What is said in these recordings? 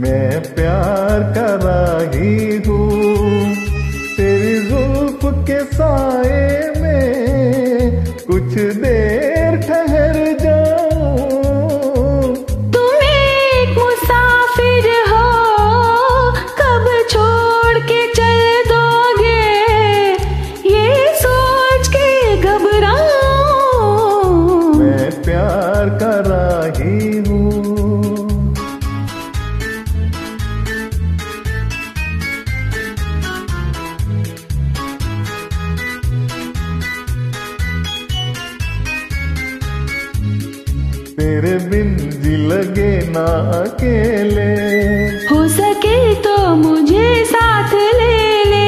मैं प्यार कर रही हूँ तेरी रूप के साए में कुछ देर तेरे बिन जी लगे ना अकेले। हो सके तो मुझे साथ ले ले।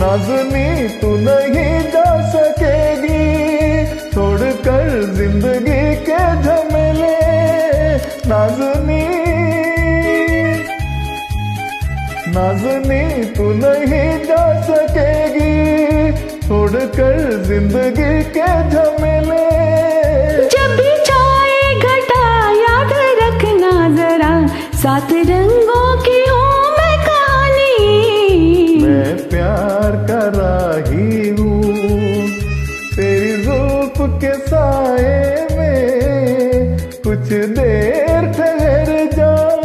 नाजनी तू नहीं जा सकेगी छोड़कर ज़िंदगी के झमेले। नाजनी नाजनी तू नहीं जा सकेगी छोड़कर ज़िंदगी के झमेले। सात रंगों की हूँ मैं कहानी। मैं प्यार कर रही हूँ, तेरी रूप के साए में कुछ देर ठहर जाऊँ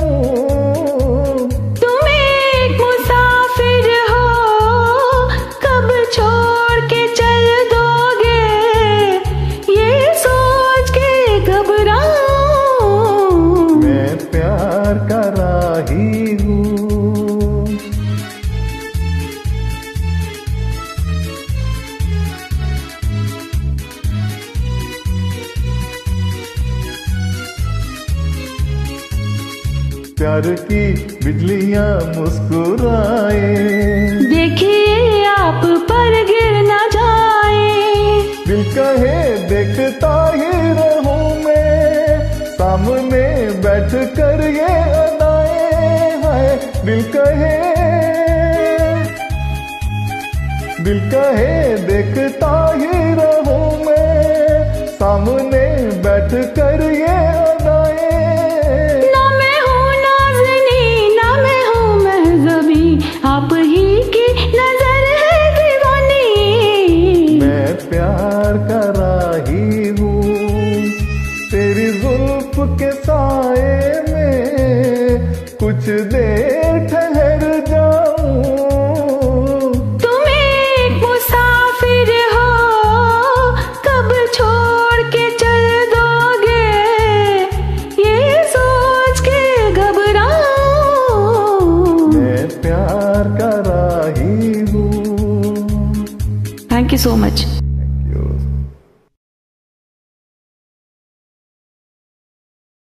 प्यार की बिजलियाँ मुस्कुराए। देखिए आप पर गिर न जाए। दिल कहे देखता ही रहूँ मैं। सामने बैठ कर ये अदाएँ हैं। दिल कहे दिल कहे देखता कर हूँ तेरी जुल्फ के साए में कुछ देर ठहर जाऊँ। तुम एक मुसाफिर हो कब छोड़ के चल दोगे? ये सोच के घबराऊं। मैं प्यार कर रही हूँ। Thank you so much